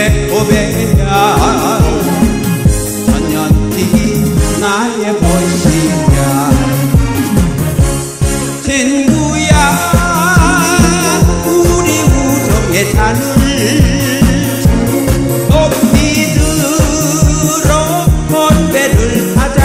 내 고백야. 전년티 나의 보시야. 친구야 우리 우정의 산을 높이 들어 건배를 하자.